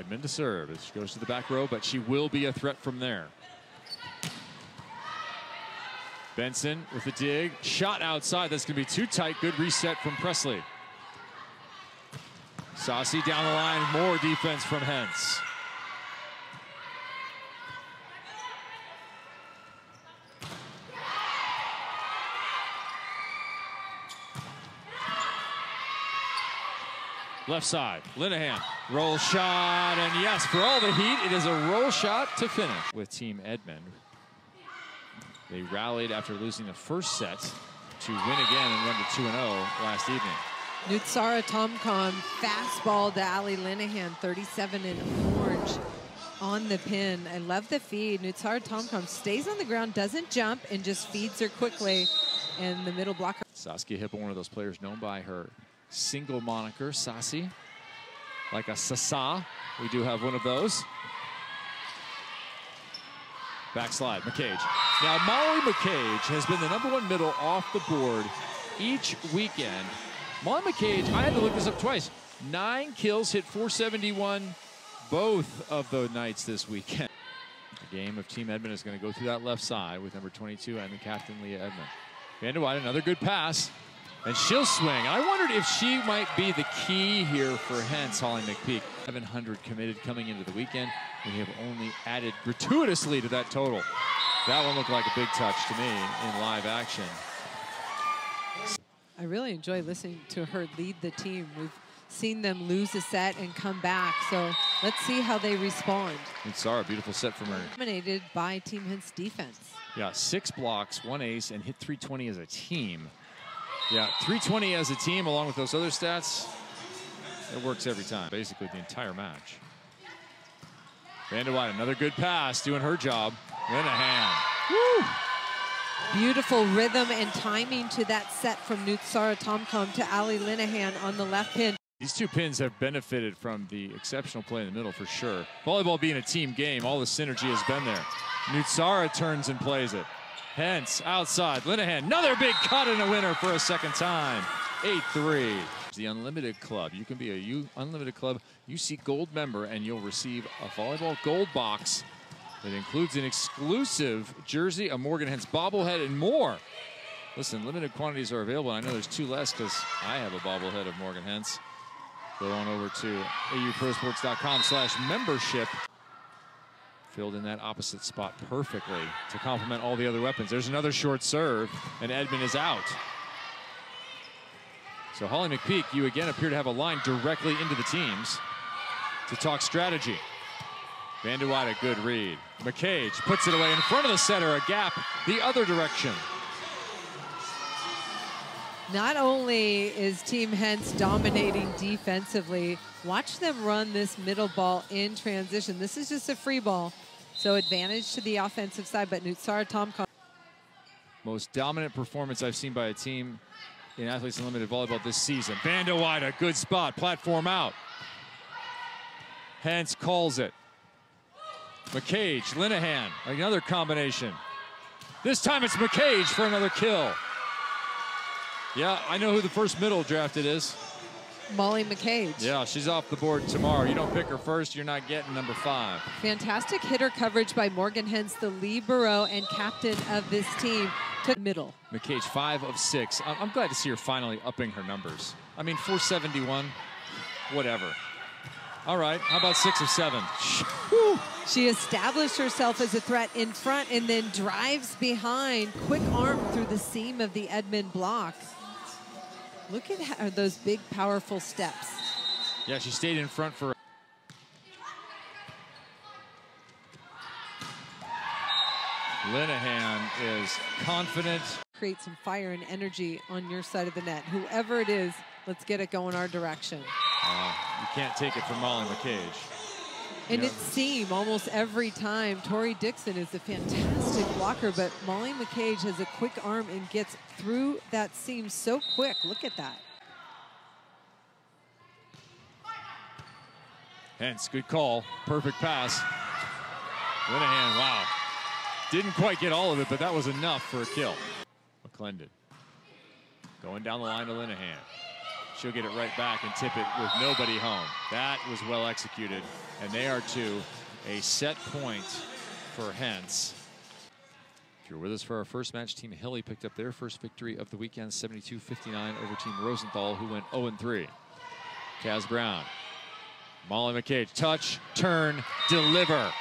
Edmond to serve as she goes to the back row, but she will be a threat from there. Benson with the dig. Shot outside. That's going to be too tight. Good reset from Presley. Saucy down the line. More defense from Hentz. Left side, Linehan, roll shot, and yes, for all the heat, it is a roll shot to finish with Team Edmond. They rallied after losing the first set to win again and run to 2-0 last evening. Nootsara Tomkom fastball to Ali Linehan, 37 in orange on the pin. I love the feed. Nootsara Tomkom stays on the ground, doesn't jump, and just feeds her quickly. And the middle blocker. Saskia Hippe, one of those players known by her single moniker, Sassy. Like a Sasa. We do have one of those. Backslide, McCage. Now, Molly McCage has been the number one middle off the board each weekend. Molly McCage, I had to look this up twice. Nine kills, hit 471 both of the nights this weekend. The game of Team Edmond is going to go through that left side with number 22 and the captain, Leah Edmond. Vanderweide, another good pass. And she'll swing. I wondered if she might be the key here for Hentz, Holly McPeak. 700 committed coming into the weekend. We have only added gratuitously to that total. That one looked like a big touch to me in live action. I really enjoy listening to her lead the team. We've seen them lose a set and come back. So let's see how they respond. And Sarah, beautiful set from her. Dominated by Team Hentz defense. Yeah, six blocks, one ace, and hit 320 as a team. Yeah, 320 as a team, along with those other stats, it works every time, basically the entire match. Vanderweide, another good pass, doing her job. Linehan. Woo! Beautiful rhythm and timing to that set from Nootsara Tomkom to Ali Linehan on the left pin. These two pins have benefited from the exceptional play in the middle for sure. Volleyball being a team game, all the synergy has been there. Nootsara turns and plays it. Hentz outside. Linehan, another big cut and a winner for a second time. 8-3. The Unlimited Club. You can be a U Unlimited Club UC Gold member and you'll receive a volleyball gold box that includes an exclusive jersey, a Morgan Hentz bobblehead, and more. Listen, limited quantities are available. I know there's two less because I have a bobblehead of Morgan Hentz. Go on over to auprosports.com slash membership filled in that opposite spot perfectly to complement all the other weapons. There's another short serve, and Edmond is out. So Holly McPeak, you again appear to have a line directly into the teams to talk strategy. Vanderweide, a good read. McCage puts it away in front of the center, a gap the other direction. Not only is Team Hentz dominating defensively, watch them run this middle ball in transition. This is just a free ball, so advantage to the offensive side, but Nootsara Tomkom. Most dominant performance I've seen by a team in Athletes Unlimited Volleyball this season. Vanderweide, a good spot, platform out. Hentz calls it. McCage, Linehan, another combination. This time it's McCage for another kill. Yeah, I know who the first middle drafted is. Molly McCage. Yeah, she's off the board tomorrow. You don't pick her first, you're not getting number five. Fantastic hitter coverage by Morgan Hentz, the libero and captain of this team. To middle. McCage, five of six. I'm glad to see her finally upping her numbers. I mean, 471, whatever. All right, how about six of seven? She established herself as a threat in front and then drives behind. Quick arm through the seam of the Edmond block. Look at how, those big, powerful steps. Yeah, she stayed in front for. Linehan is confident. Create some fire and energy on your side of the net. Whoever it is, let's get it going our direction. Uh, you can't take it from Molly McCage. And it seemed almost every time. Tori Dixon is a fantastic blocker, but Molly McCage has a quick arm and gets through that seam so quick. Look at that. Hentz, good call. Perfect pass. Linehan, wow. Didn't quite get all of it, but that was enough for a kill. McClendon going down the line to Linehan. She'll get it right back and tip it with nobody home. That was well executed, and they are to a set point for Hentz. If you're with us for our first match, Team Hilly picked up their first victory of the weekend, 72-59 over Team Rosenthal, who went 0-3. Kaz Brown, Molly McCage, touch, turn, deliver.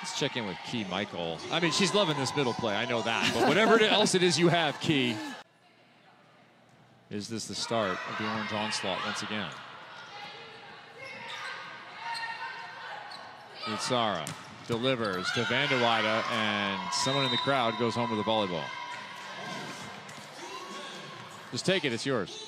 Let's check in with Key Michael. I mean, she's loving this middle play. I know that. But whatever else it is you have, Key. Is this the start of the orange onslaught once again? Utsara delivers to Vanderweide, and someone in the crowd goes home with a volleyball. Just take it, it's yours.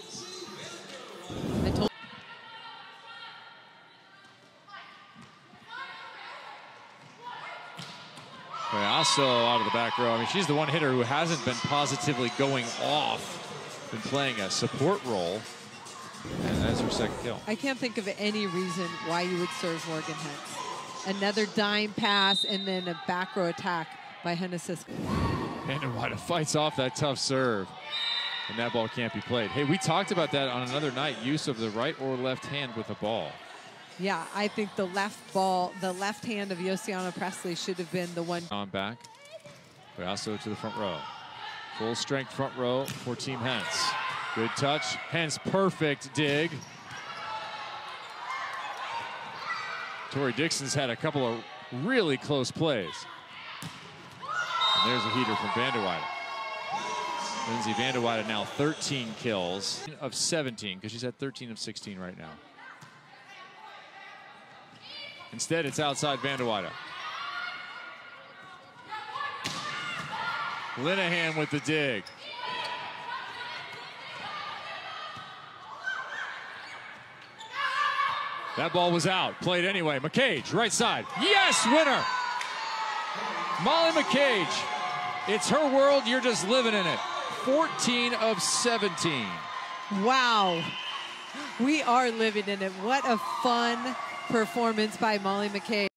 Also out of the back row. I mean, she's the one hitter who hasn't been positively going off, been playing a support role. And that's her second kill. I can't think of any reason why you would serve Morgan Hentz. Another dime pass and then a back row attack by Cisco. Vanderweide fights off that tough serve. And that ball can't be played. Hey, we talked about that on another night, use of the right or left hand with a ball. Yeah, I think the left ball, the left hand of Yosiana Presley should have been the one. On back. But also to the front row. Full strength front row for Team Hentz. Good touch. Hentz perfect dig. Tori Dixon's had a couple of really close plays. And there's a heater from Vanderweide. Lindsay Vanderweide now 13 kills of 17 because she's at 13 of 16 right now. Instead, it's outside Vanderweide. Linehan with the dig. That ball was out. Played anyway. McCage, right side. Yes, winner. Molly McCage. It's her world. You're just living in it. 14 of 17. Wow. We are living in it. What a fun performance by Molly McCage.